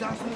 Das ist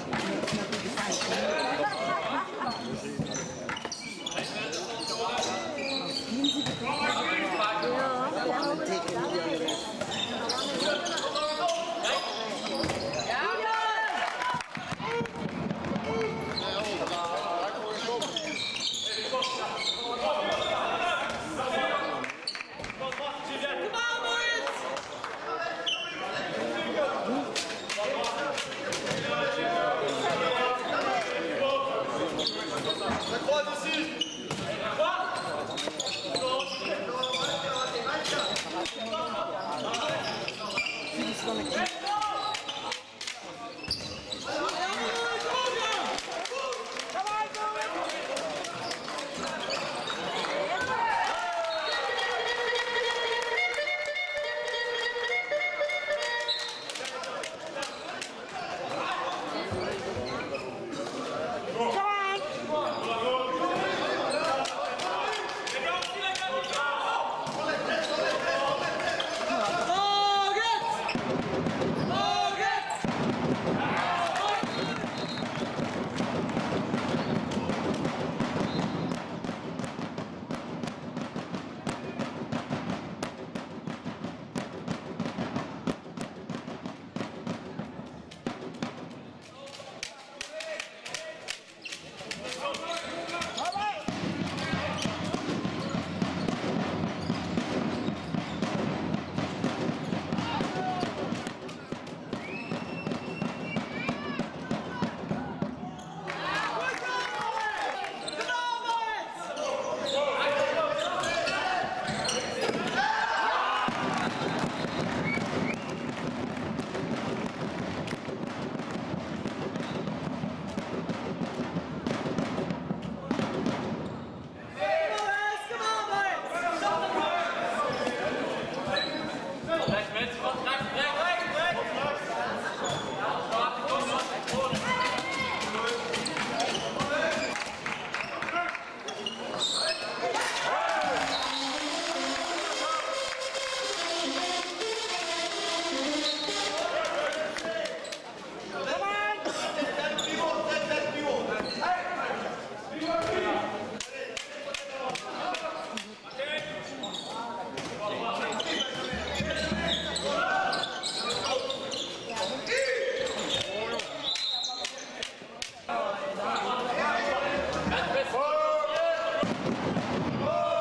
Oh!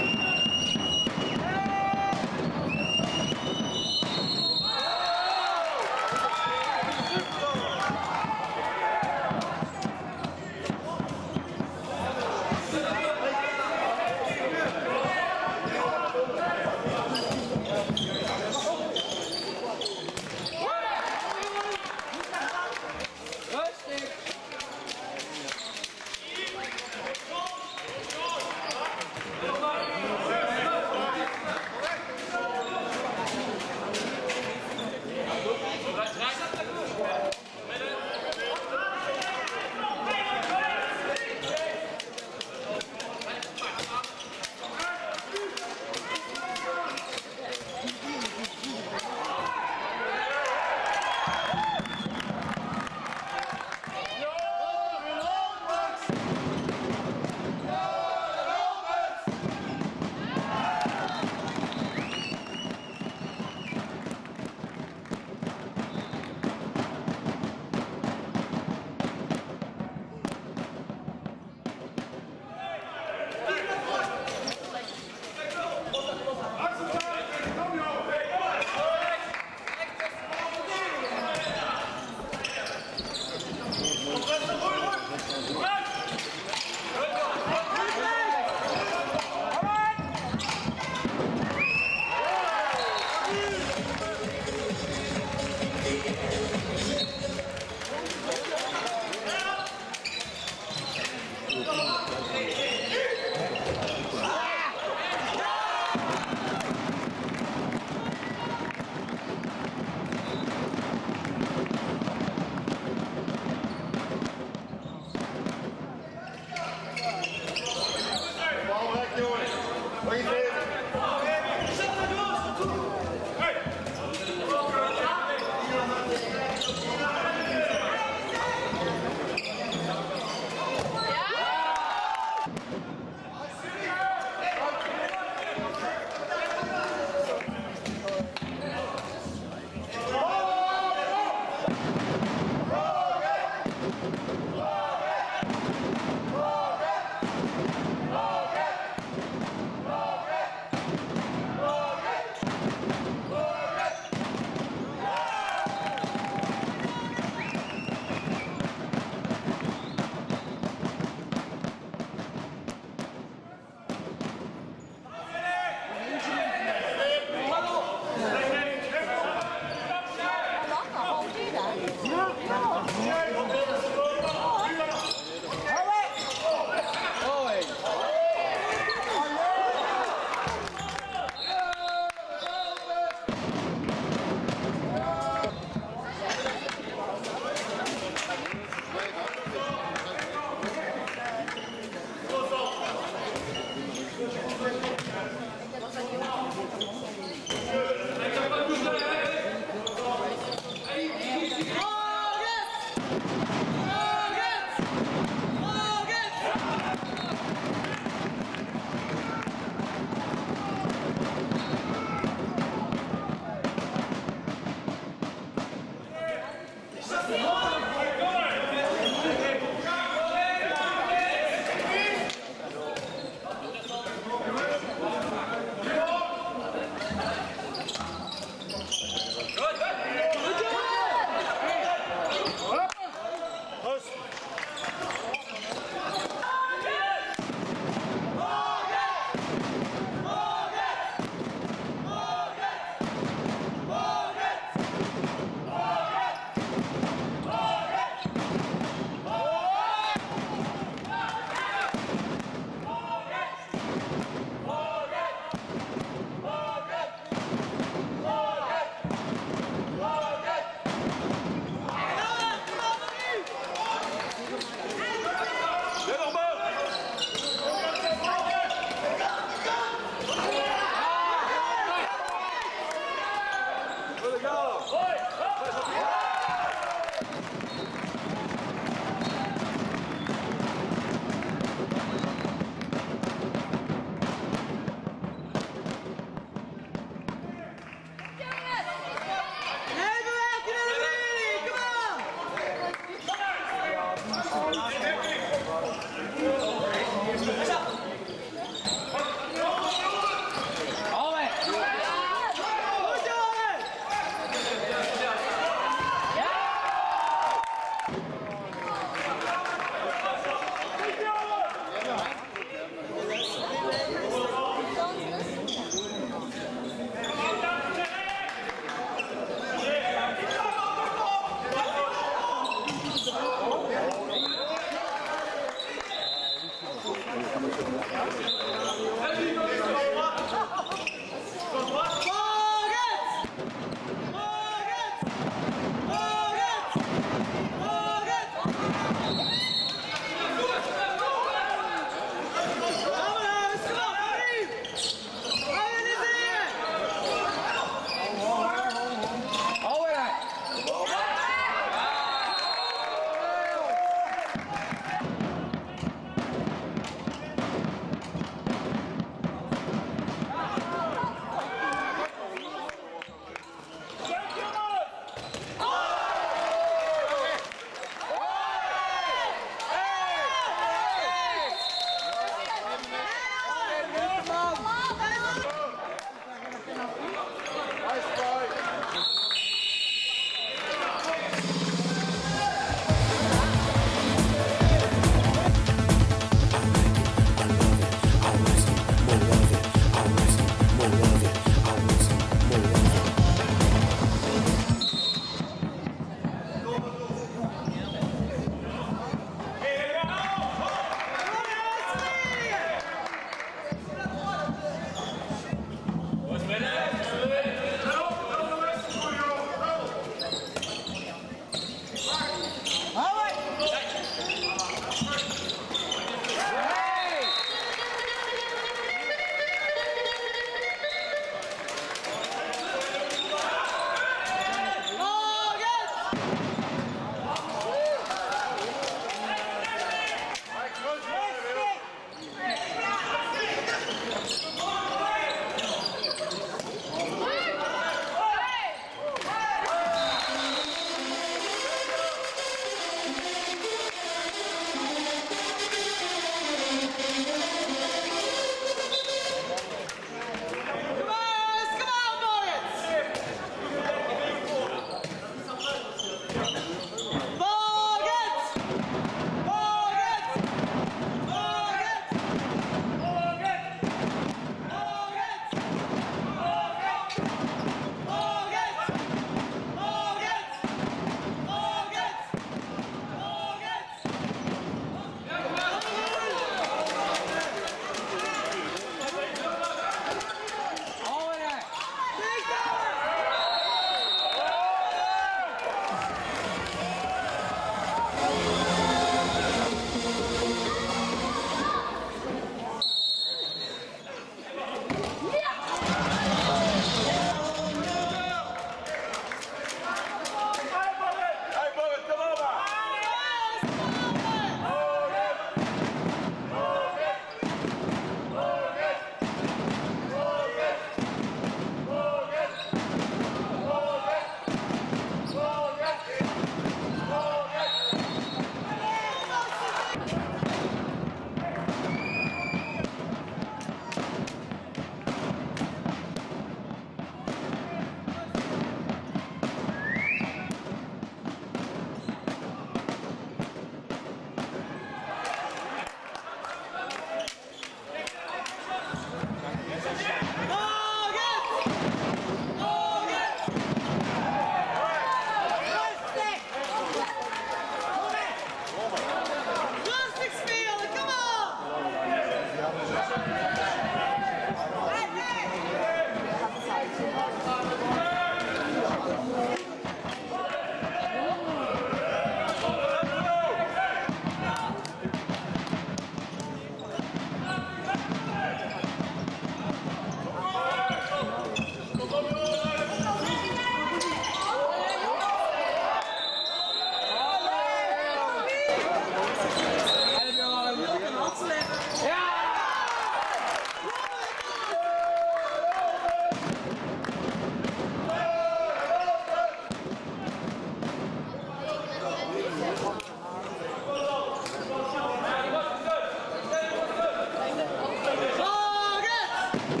Woo!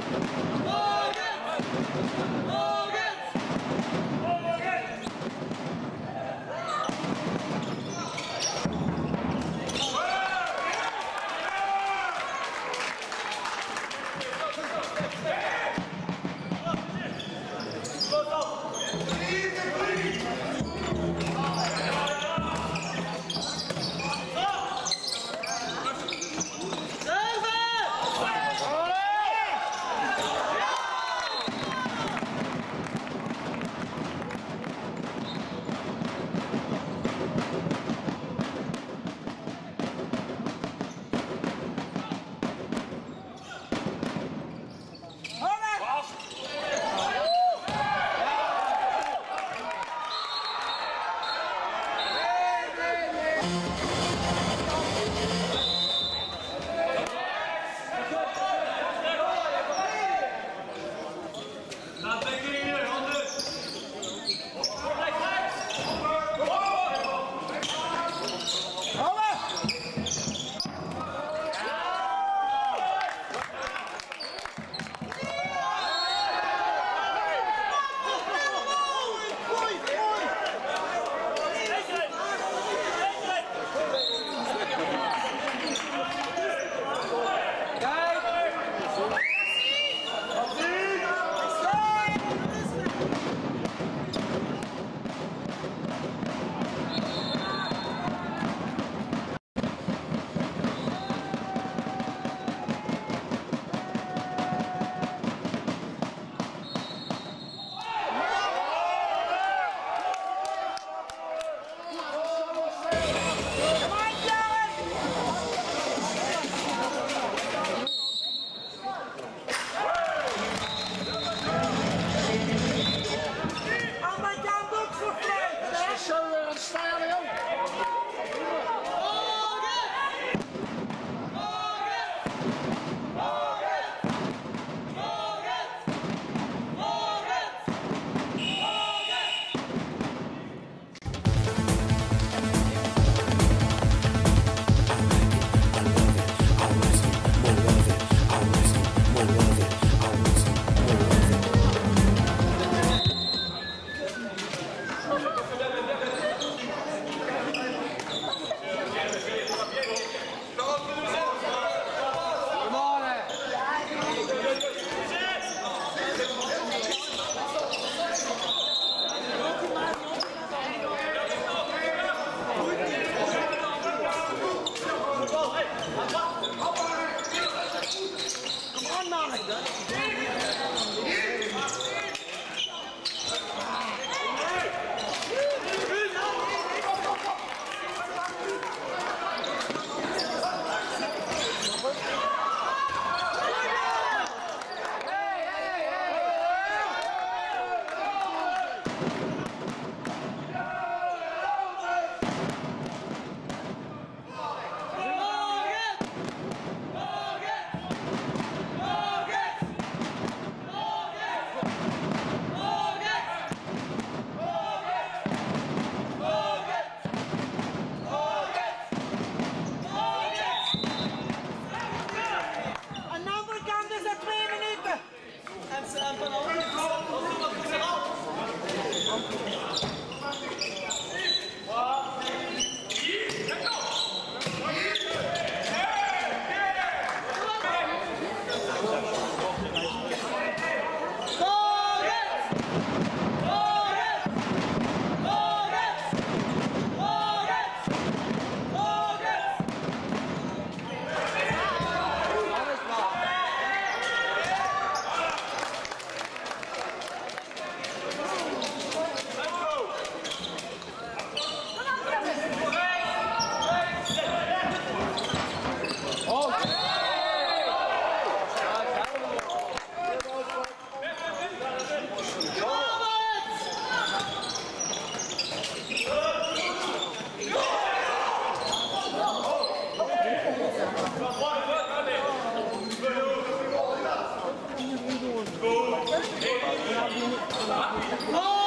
Oh!